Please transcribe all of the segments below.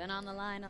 Been on the line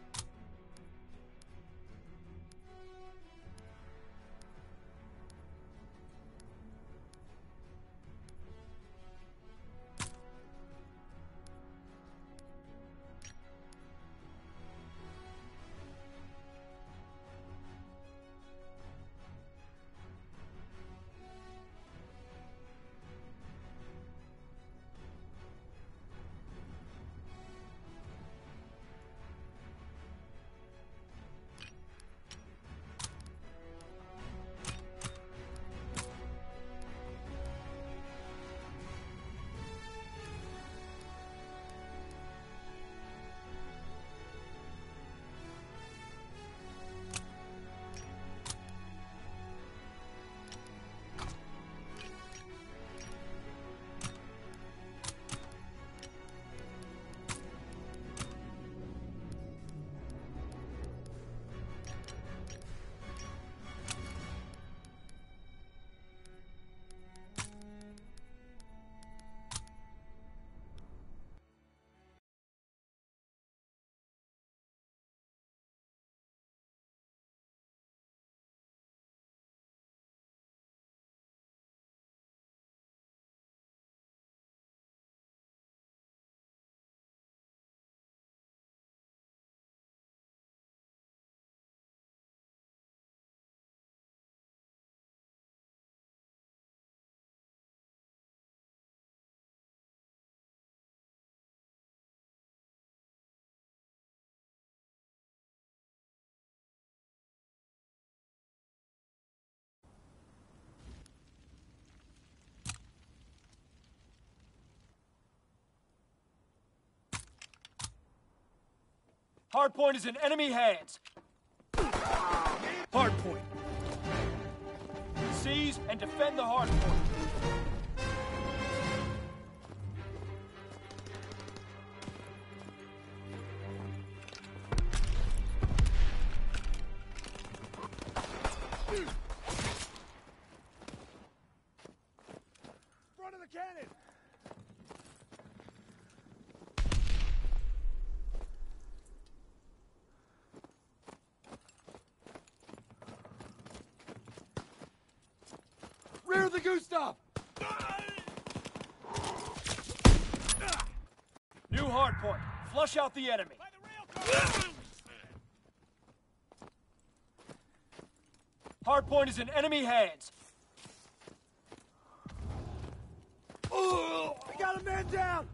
Hardpoint is in enemy hands. Hardpoint. Seize and defend the hardpoint. The Gustav! New hardpoint. Flush out the enemy. Hardpoint is in enemy hands. I got a man down!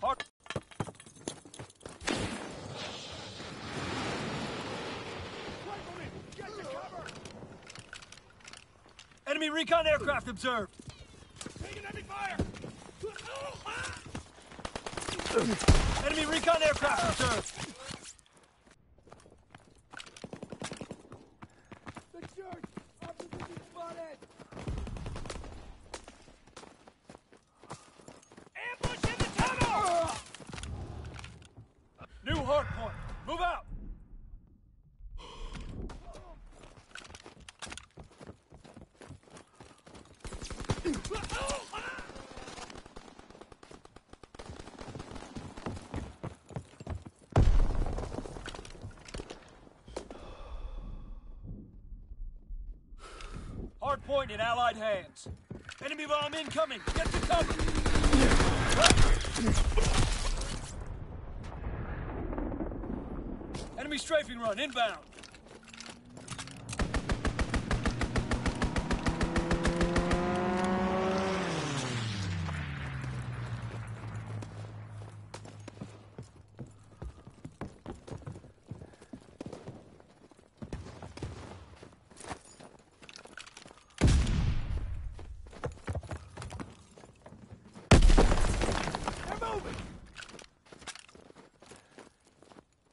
Hard. Rifleman, get to cover! Enemy recon aircraft observed. Taking enemy fire! Enemy recon aircraft observed. The church! Opposition spotted! Ambush in the tunnel! New hardpoint. Move out. Hardpoint in Allied hands. Enemy bomb incoming. Get to cover. Enemy strafing run inbound. They're moving!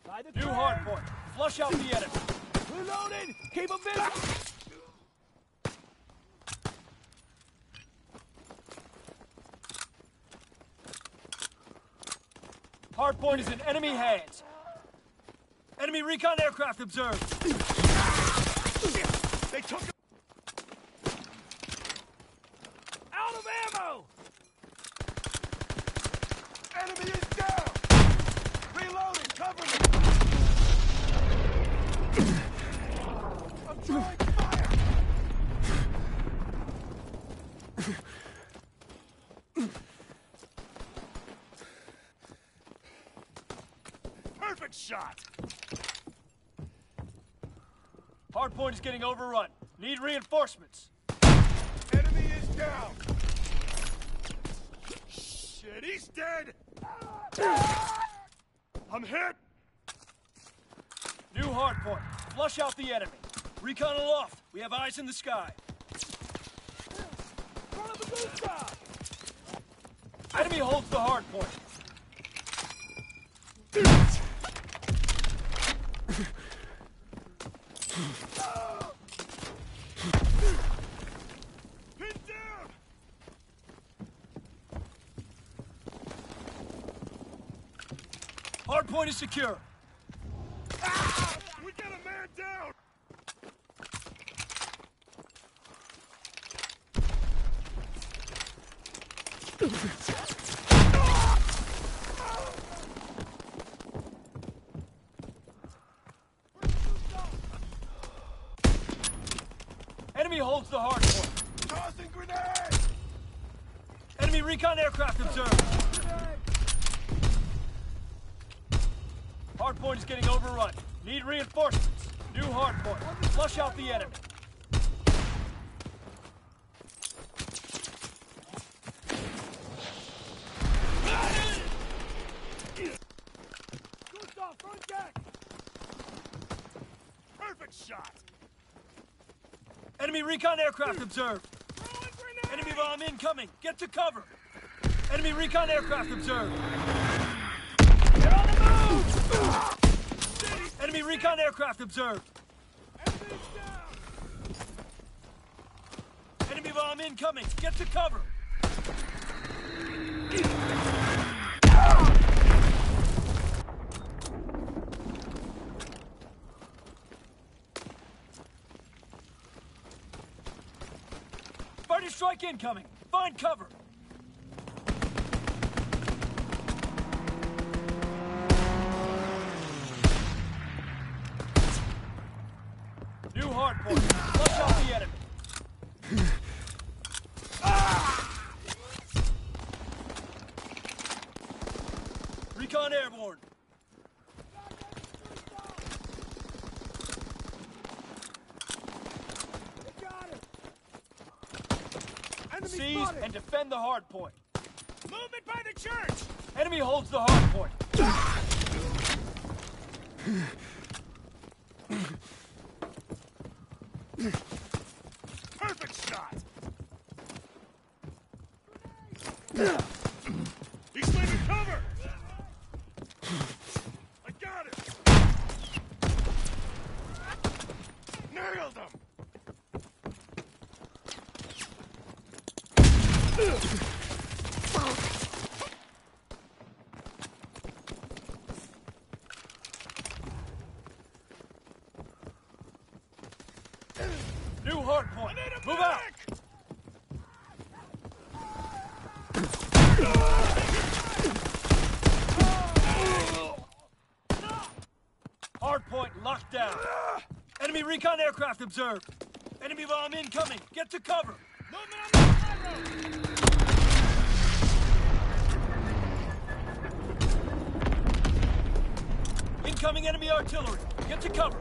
By the New train! hardpoint. Flush out the enemy. Reloading! Keep them busy! Hardpoint is in enemy hands. Enemy recon aircraft observed. They took Out of ammo! Enemy is down! Reloading! Cover me! I'm throwing fire! Perfect shot! Hardpoint is getting overrun. Need reinforcements. Enemy is down! Shit, he's dead! I'm hit! New hardpoint. Flush out the enemy. Recon aloft. We have eyes in the sky. Front of the boot job! Enemy holds the hard point. Hard point is secure. Ah, we got a man down! Enemy holds the hardpoint. Tossing grenade! Enemy recon aircraft observed. Hardpoint is getting overrun. Need reinforcements. New hardpoint. Flush out the enemy. Gustav, front deck! Perfect shot! Enemy recon aircraft observed. Enemy bomb incoming. Get to cover. Enemy recon aircraft observed. They're on the move! Enemy recon aircraft observed. Enemy bomb incoming. Get to cover. Strike incoming. Find cover. New hardpoint. Flush out the enemy. Recon airborne. They got it! Enemy Seize spotted! and defend the hardpoint. Movement by the church! Enemy holds the hard point. Perfect shot. He's leaving cover. I got it. Nailed him. New hardpoint. Move out. Hardpoint locked down. Enemy recon aircraft observed. Enemy bomb incoming. Get to cover. Movement on the road. Incoming enemy artillery. Get to cover.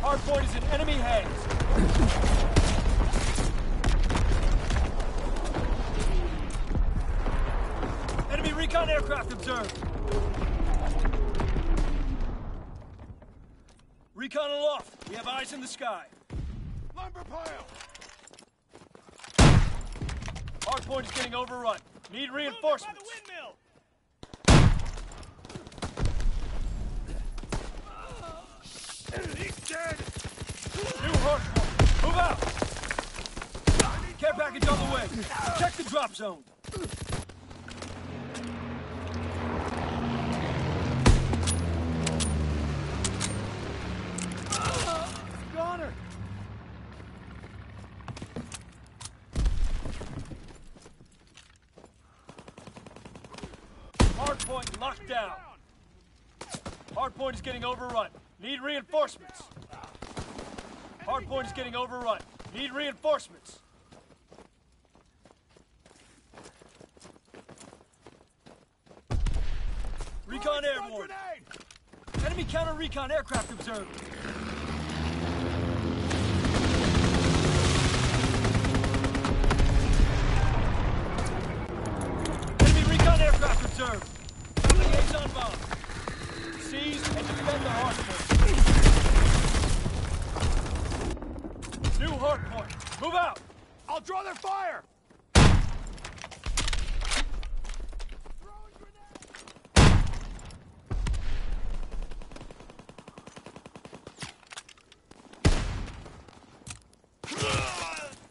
Hardpoint is in enemy hands. Enemy recon aircraft observed. Recon aloft. We have eyes in the sky. Lumber pile. Hardpoint is getting overrun. Need reinforcements. By the windmill! He's dead! New hardpoint. Move out! Care package on the way. Check the drop zone. Hardpoint locked down. Hardpoint is getting overrun. Need reinforcements. Hardpoint is getting overrun. Need reinforcements. Recon airborne. Enemy counter recon aircraft observed. Enemy recon aircraft observed. Defend the hardpoint. New hardpoint. Move out. I'll draw their fire!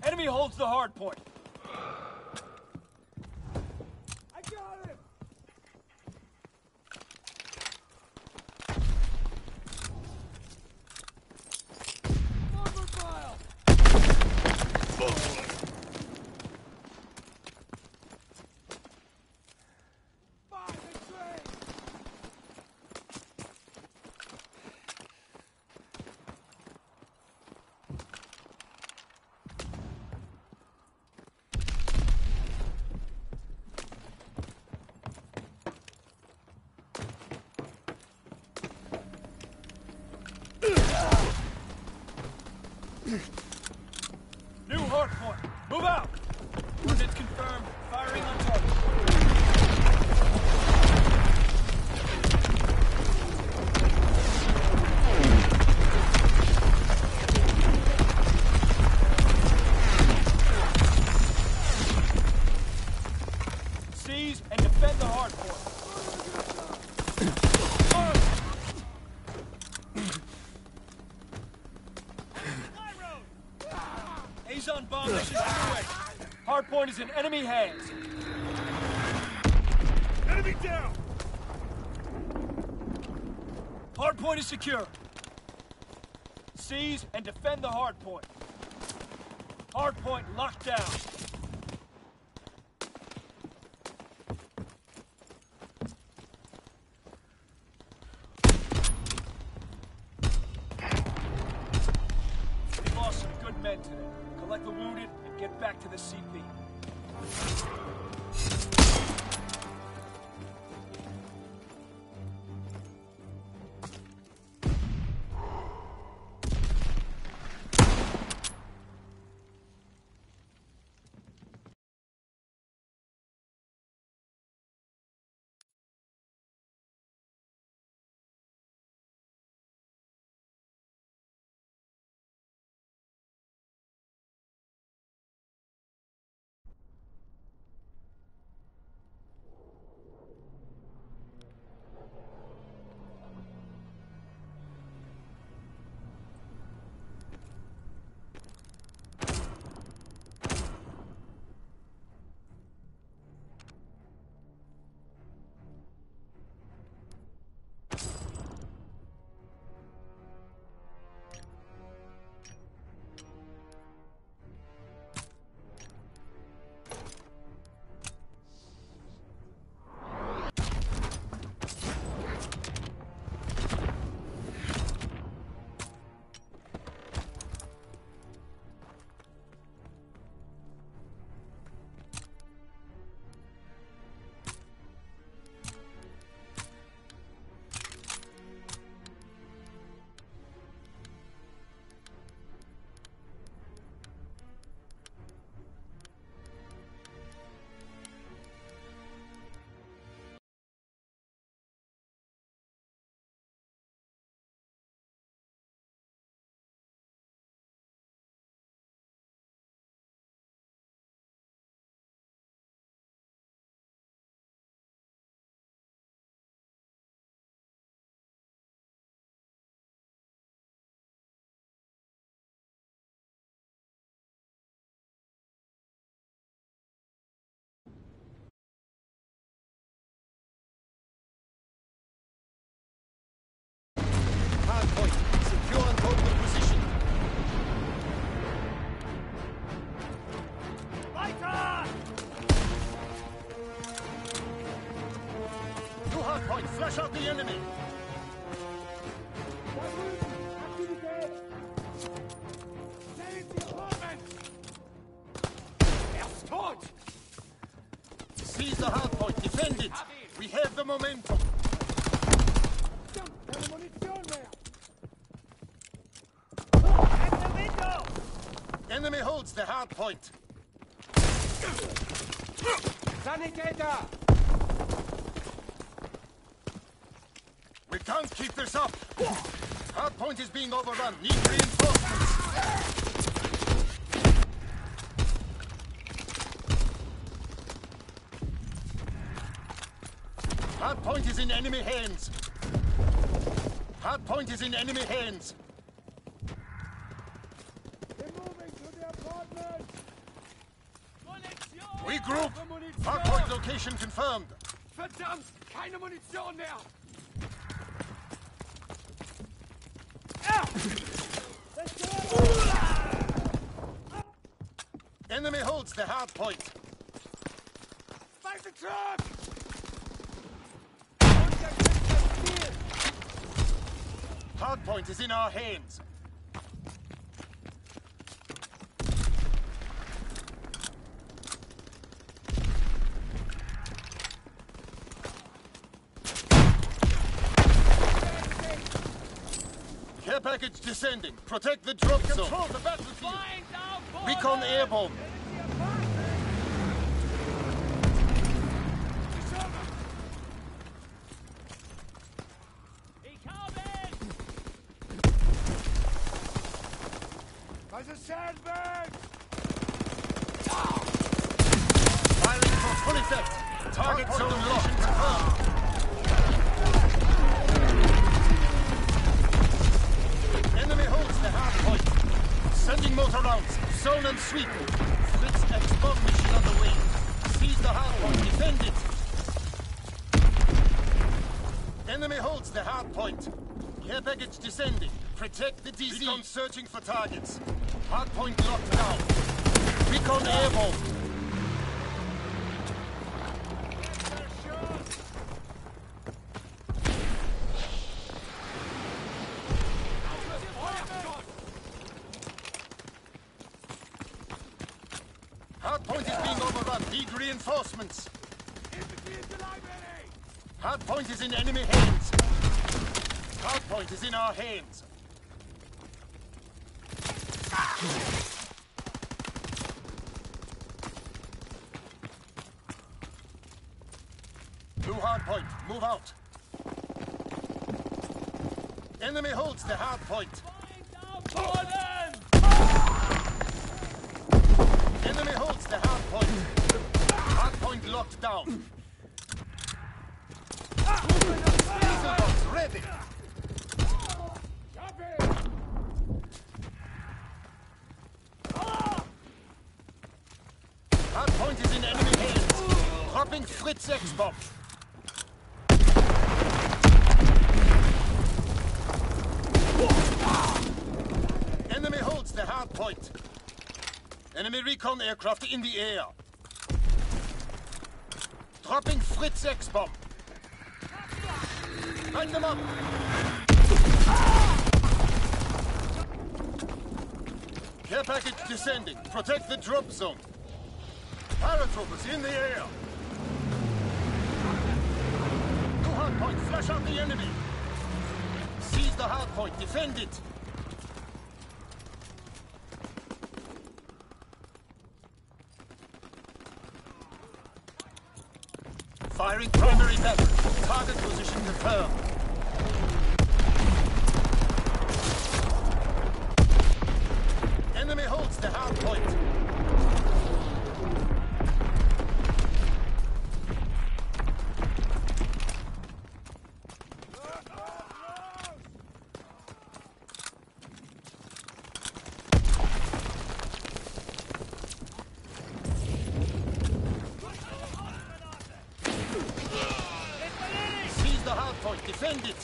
Enemy holds the hardpoint. I got him! Armor file! Fire the train! New hardpoint. Move out. Coordinates confirmed. Firing on target. Seize and defend the hardpoint. Azon bomb mission underway. Hardpoint is in enemy hands. Enemy down! Hardpoint is secure. Seize and defend the hardpoint. Hardpoint locked down. We lost some good men today. Collect the wounded and get back to the CP. あ! Holds the hard point! Sanitäter! We can't keep this up! Hard point is being overrun. Need reinforcements! Hard point is in enemy hands. Hard point is in enemy hands. They're moving to the apartment! Regroup! Hard point location confirmed. Verdammt! Keine Munition mehr! Ah! Enemy holds the hard point. By the truck! Hard point is in our hands. Care package descending. Protect the drop zone. Control the battlefield. Recon airborne. By the sandbags! Firing for full effect. Target zone locked. Enemy holds the hard point. Sending mortar rounds. Zone and sweep. Fritz X-bomb mission on the way. Seize the hard point. Defend it. Enemy holds the hard point. Care package descending. Protect the DC. Recon searching for targets. Hard point locked down. Recon airborne. Hard point is being overrun. Need reinforcements. Infantry in the library! Hard point is in enemy hands. Hard is in our hands. New hard point. Move out. Enemy holds the hard point. Enemy holds the hard point. Hard point locked down. Diesel box ready. Fritz X-bomb. Enemy holds the hard point. Enemy recon aircraft in the air. Dropping Fritz X-bomb. Light them up. Care package descending. Protect the drop zone. Paratroopers in the air. New hard out the enemy. Seize the hard point. Defend it. Firing primary battery. Target position confirmed. Enemy holds the hard point. Seize the hard point. Defend it.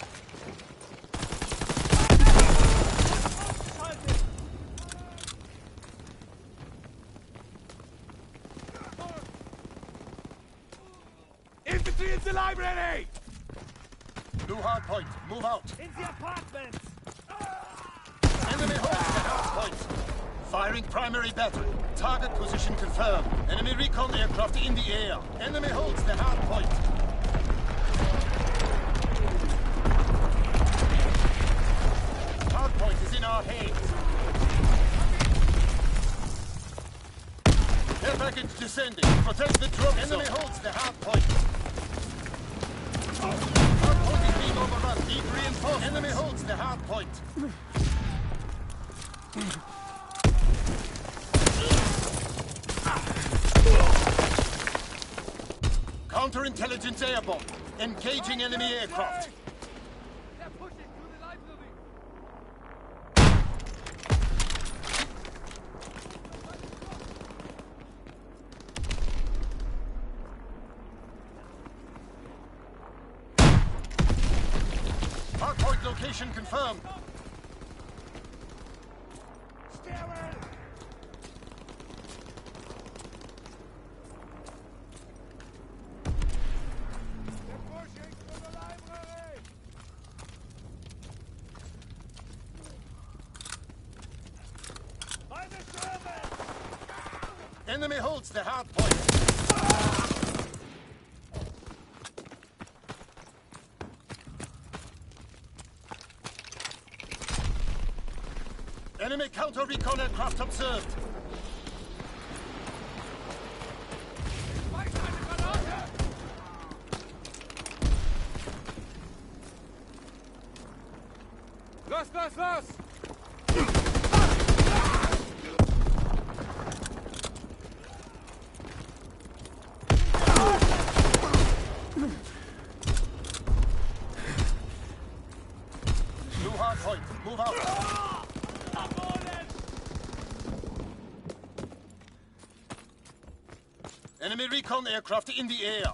Infantry in the library! New hard point. Move out. In the apartments! Ah! Enemy holds the hard point. Firing primary battery. Target position confirmed. Enemy recon aircraft in the air. Enemy holds the hard point. Point is in our hands. Air package descending. Protect the drop Enemy holds the hard point. Hard point Need reinforcements. Enemy holds the hard point. Counterintelligence airborne. Engaging enemy aircraft. They're pushing through the library! Hardpoint location confirmed. Stairwell! They're pushing through the library! By the Germans! Enemy holds the hard point. Enemy counter recon aircraft observed. Los, los, los! New hard point. Move out. Enemy recon aircraft in the air.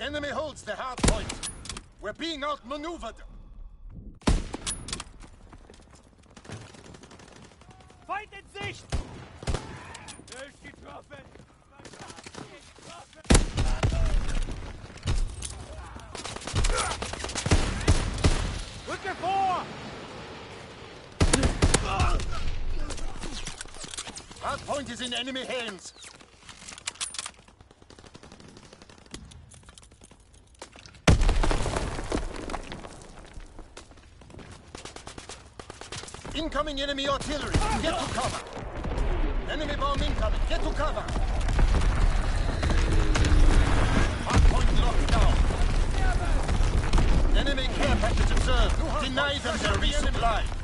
Enemy holds the hard point. We're being outmaneuvered. Feind in Sicht! Er ist getroffen! Rücke vor! Hard point is in enemy hands. Incoming enemy artillery. Get to cover. Enemy bomb incoming. Get to cover. Hard point locked down. Enemy care package observed. Deny them their resupply.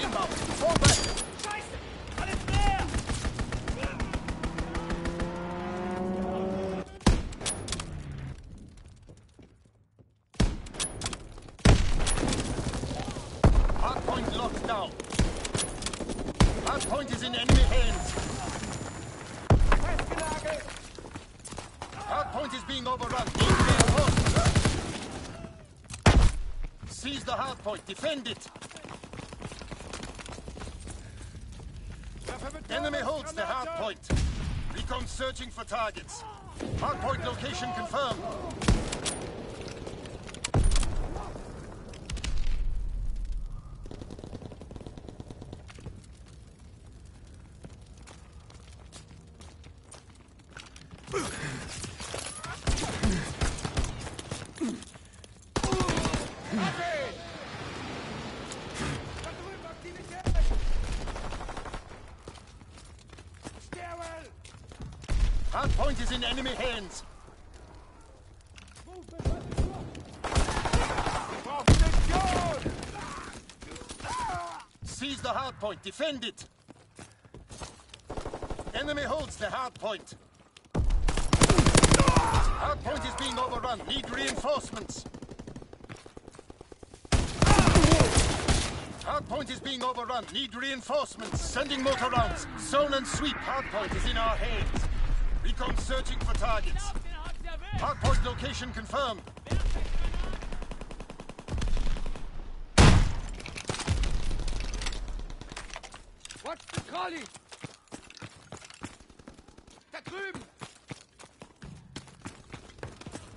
Inbound. Fall. Scheiße! Alles leer! Hard locked down. Hard is in enemy hands. Festgelagert! Hard is being overrun. Need reinforcements. Seize the hard. Defend it. Enemy holds the hard point. Recon searching for targets. Hard point location confirmed. enemy hands. Seize the hard point. Defend it. Enemy holds the hard point. Hard point is being overrun. Need reinforcements. Hard point is being overrun. Need reinforcements. Sending mortar rounds. Zone and sweep. Hard point is in our hands. Recon searching for targets. Hardpoint location confirmed. What's the Kali! Da drüben!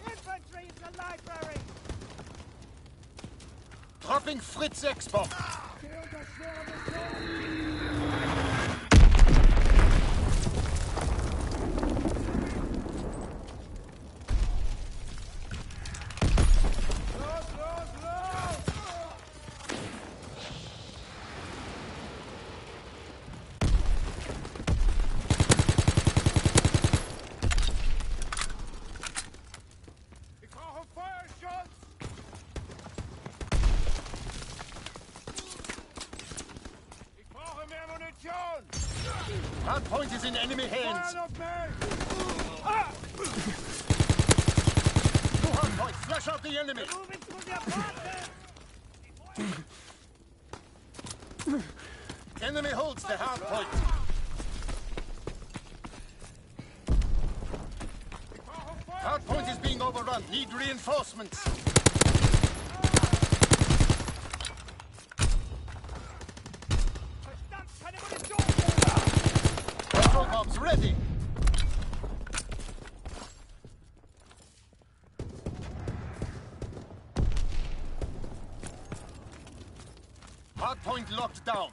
Infantry in the library! Dropping Fritz Export! Ah! need reinforcements. Robots ready. Hardpoint locked down.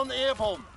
on the airborne.